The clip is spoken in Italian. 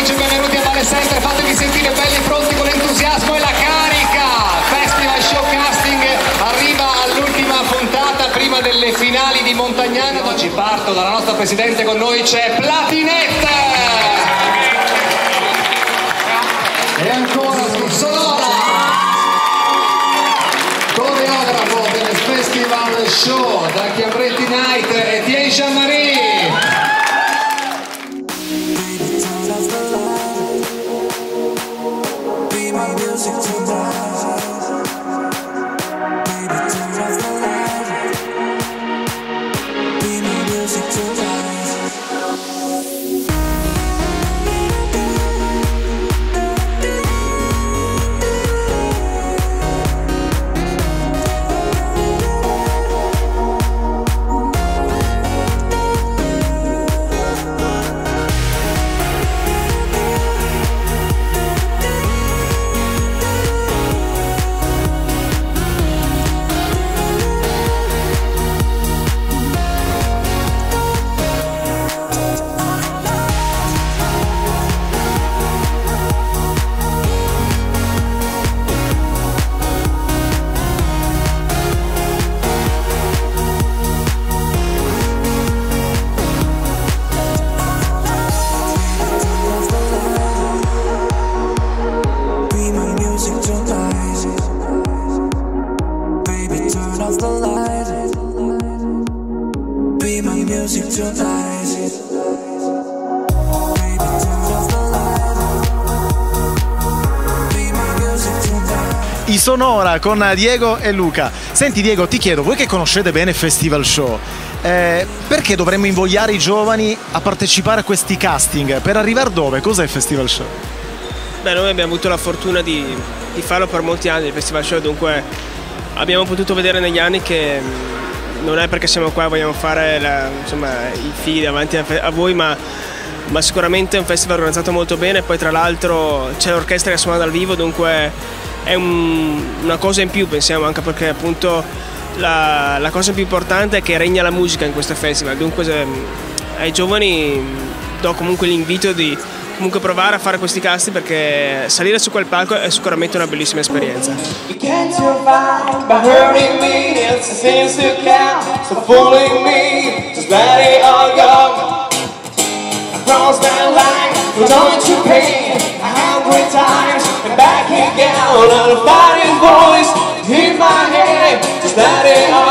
pomeriggio, benvenuti a Valle Center, fatevi sentire belli pronti con entusiasmo e la carica. Festival Show Casting arriva all'ultima puntata prima delle finali di Montagnano. Oggi parto dalla nostra presidente con noi c'è Platinetta. E ancora su Sonora. Coreografo del Festival Show da Chiambretti Night Etienne Jean-Marie. Be Baby, turn off the light. Be my music tonight. Baby, turn off the light. Be my music tonight. I Sonora con Diego e Luca. Senti Diego, ti chiedo, voi che conoscete bene Festival Show, eh, perché dovremmo invogliare i giovani a partecipare a questi casting? Per arrivare dove? Cos'è il Festival Show? Beh, noi abbiamo avuto la fortuna di, di farlo per molti anni il Festival Show, dunque abbiamo potuto vedere negli anni che mh, non è perché siamo qua e vogliamo fare la- insomma, i figli davanti a, a voi, ma, ma sicuramente è un festival organizzato molto bene, poi tra l'altro c'è l'orchestra che suona dal vivo, dunque è un- una cosa in più pensiamo, anche perché appunto la, la cosa più importante è che regna la musica in questo festival, dunque se- ai giovani mh, do comunque l'invito di comunque provare a fare questi casti perché salire su quel palco è sicuramente una bellissima esperienza. Just let it all